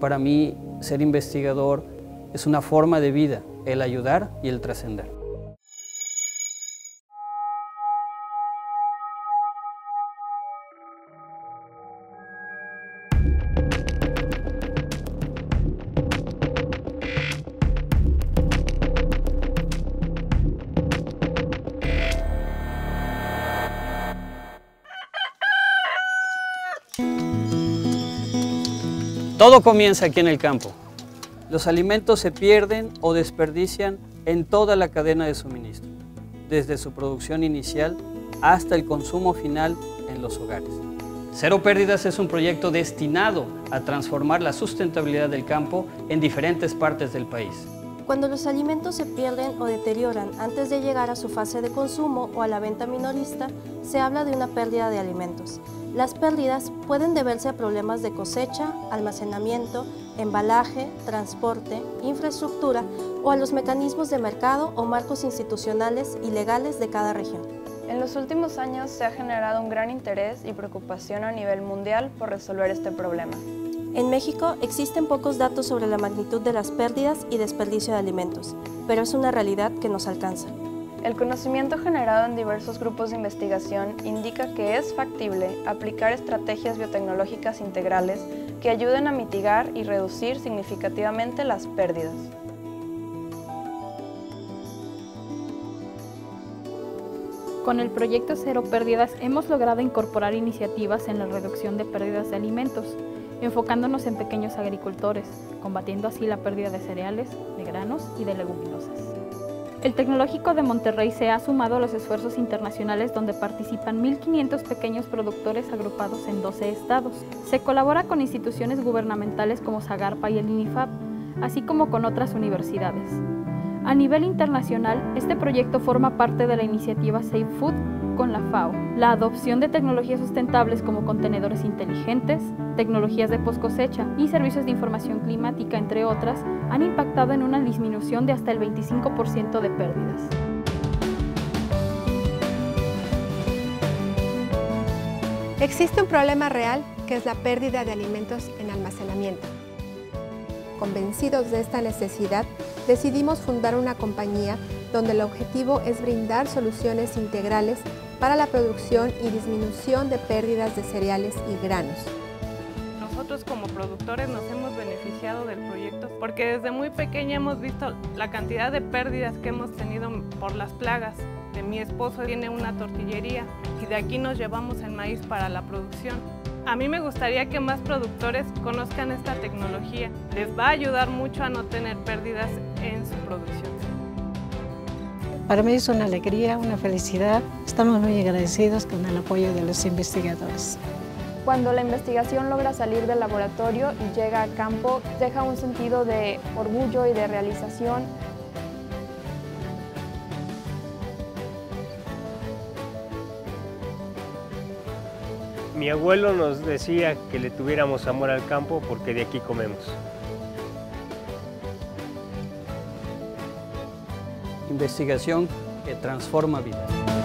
Para mí, ser investigador es una forma de vida, el ayudar y el trascender. Todo comienza aquí en el campo. Los alimentos se pierden o desperdician en toda la cadena de suministro, desde su producción inicial hasta el consumo final en los hogares. Cero Pérdidas es un proyecto destinado a transformar la sustentabilidad del campo en diferentes partes del país. Cuando los alimentos se pierden o deterioran antes de llegar a su fase de consumo o a la venta minorista, se habla de una pérdida de alimentos. Las pérdidas pueden deberse a problemas de cosecha, almacenamiento, embalaje, transporte, infraestructura o a los mecanismos de mercado o marcos institucionales y legales de cada región. En los últimos años se ha generado un gran interés y preocupación a nivel mundial por resolver este problema. En México existen pocos datos sobre la magnitud de las pérdidas y desperdicio de alimentos, pero es una realidad que nos alcanza. El conocimiento generado en diversos grupos de investigación indica que es factible aplicar estrategias biotecnológicas integrales que ayuden a mitigar y reducir significativamente las pérdidas. Con el proyecto Cero Pérdidas hemos logrado incorporar iniciativas en la reducción de pérdidas de alimentos, enfocándonos en pequeños agricultores, combatiendo así la pérdida de cereales, de granos y de leguminosas. El Tecnológico de Monterrey se ha sumado a los esfuerzos internacionales donde participan 1.500 pequeños productores agrupados en 12 estados. Se colabora con instituciones gubernamentales como Zagarpa y el INIFAP, así como con otras universidades. A nivel internacional, este proyecto forma parte de la iniciativa Safe Food con la FAO. La adopción de tecnologías sustentables como contenedores inteligentes, tecnologías de post cosecha y servicios de información climática, entre otras, han impactado en una disminución de hasta el 25% de pérdidas. Existe un problema real que es la pérdida de alimentos en almacenamiento. Convencidos de esta necesidad, decidimos fundar una compañía donde el objetivo es brindar soluciones integrales para la producción y disminución de pérdidas de cereales y granos. Nosotros como productores nos hemos beneficiado del proyecto porque desde muy pequeña hemos visto la cantidad de pérdidas que hemos tenido por las plagas. De mi esposo tiene una tortillería y de aquí nos llevamos el maíz para la producción. A mí me gustaría que más productores conozcan esta tecnología. Les va a ayudar mucho a no tener pérdidas en su producción. Para mí es una alegría, una felicidad. Estamos muy agradecidos con el apoyo de los investigadores. Cuando la investigación logra salir del laboratorio y llega a campo, deja un sentido de orgullo y de realización. Mi abuelo nos decía que le tuviéramos amor al campo porque de aquí comemos. Investigación que transforma vidas.